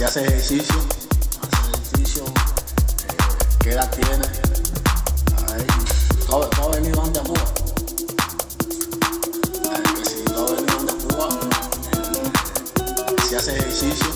Si haces ejercicio, haces ejercicio, eh, qué edad tienes, Ay, todo, todo venido ante Cuba. Si todo venido ante Cuba, eh, si haces ejercicio,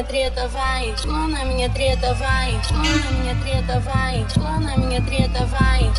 меня третовает, слона меня третовает, слона меня третовает, слона меня третовает.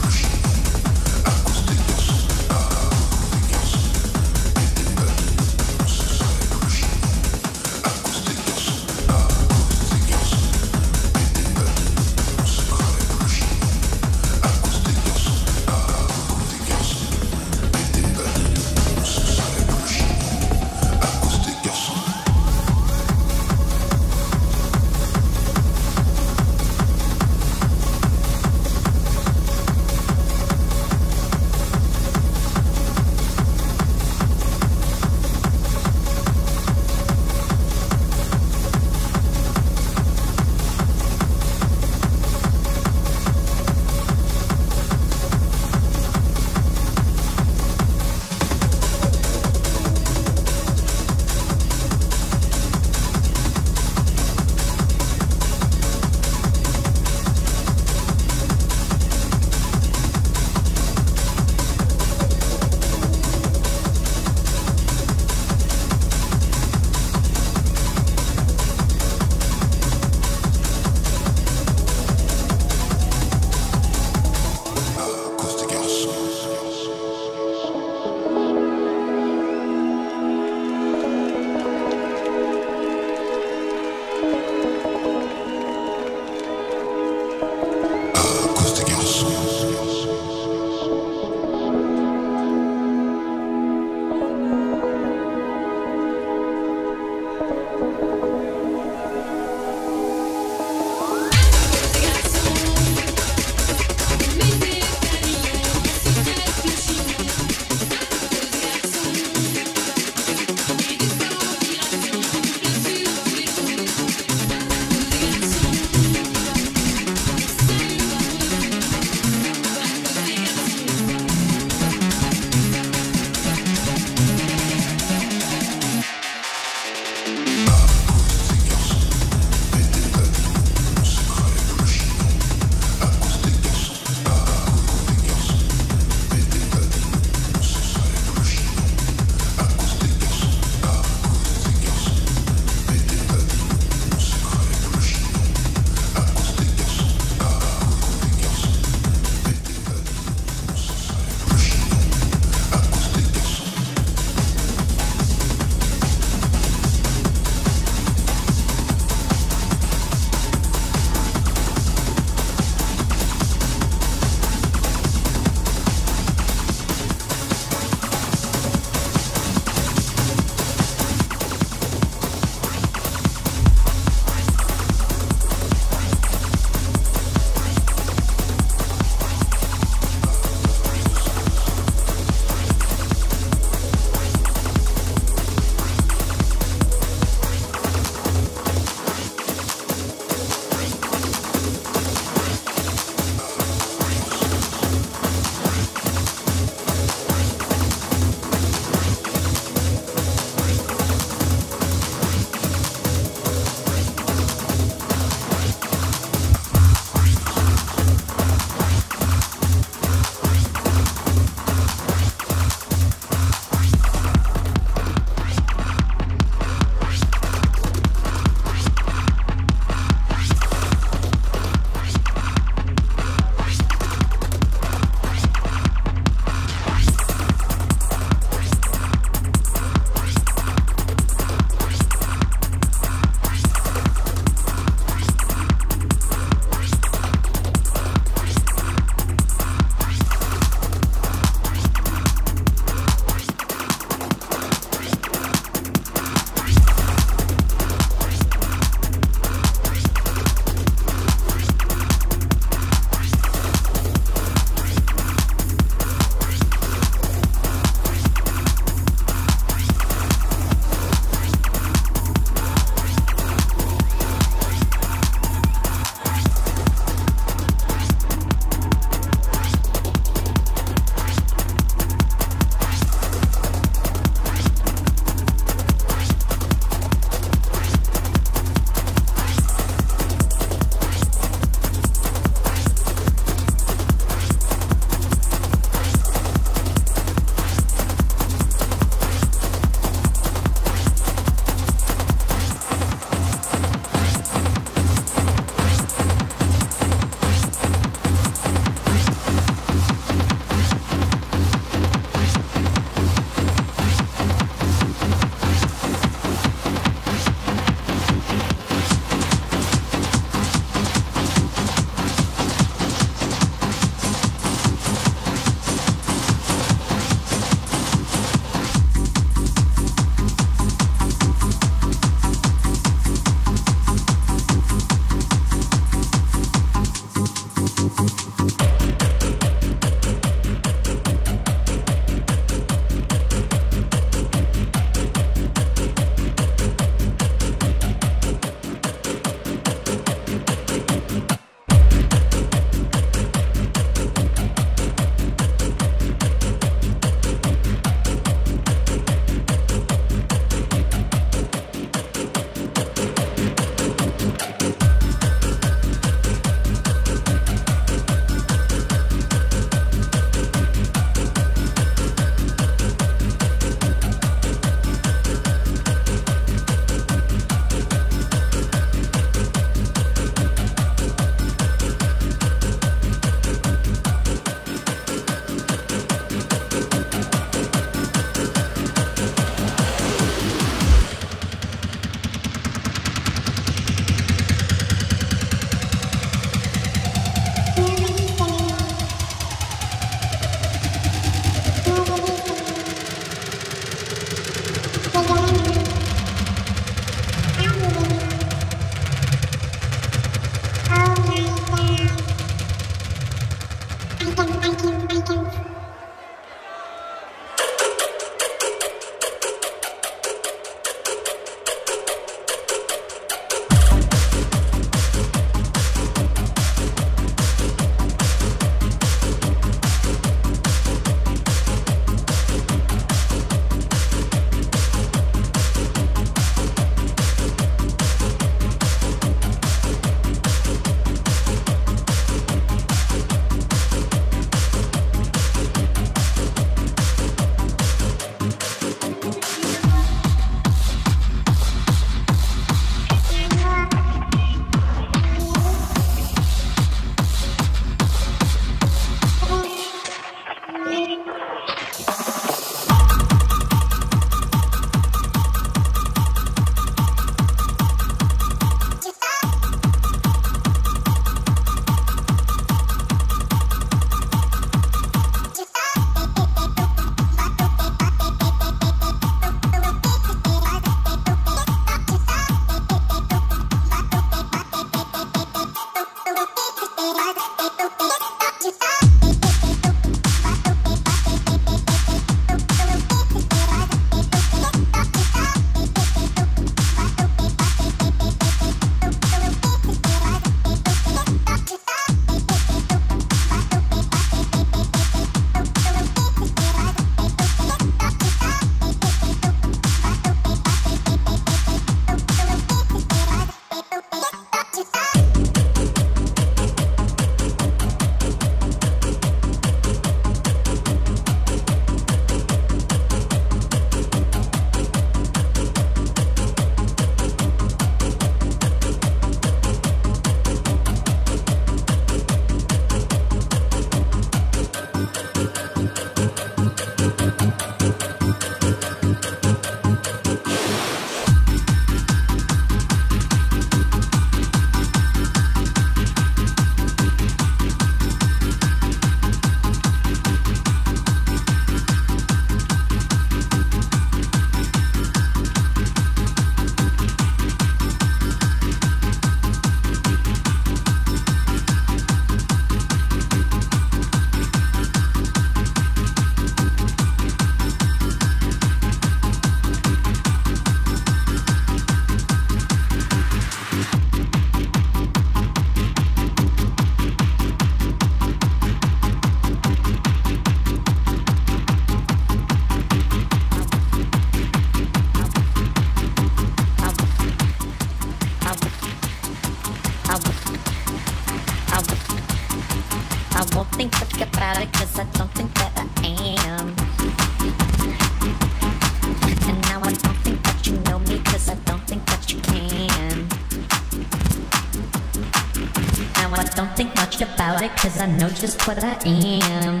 Cause I know just what I am.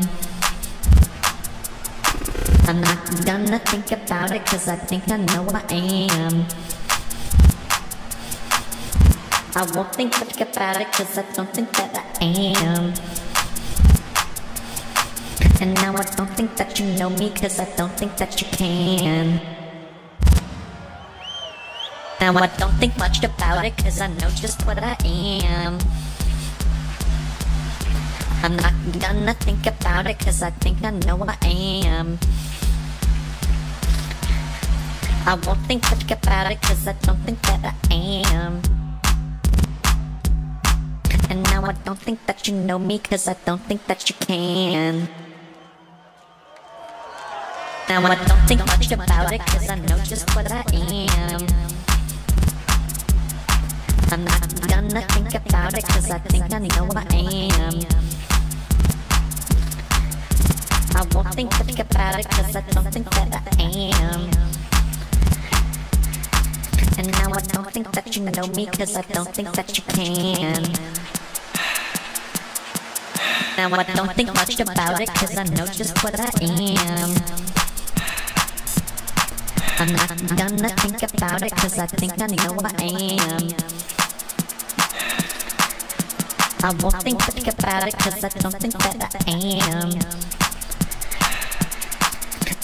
I'm not gonna think about it, cause I think I know what I am. I won't think much about it, cause I don't think that I am. And now I don't think that you know me, cause I don't think that you can. Now I don't think much about it, cause I know just what I am. I'm not gonna think about it, cause I think I know I am. I won't think much about it, cause I don't think that I am. And now I don't think that you know me, cause I don't think that you can. Now I don't think much about it, cause I know just what I am. I'm not gonna think about it, cause I think I know what I am. I won't think much about it, cause I don't think that I am. And now I don't think that you know me, cause I don't think that you can. Now I don't think much about it, cause I know just what I am. I'm not gonna think about it, cause I think I know I am. I won't think much about it, cause I don't think that I am.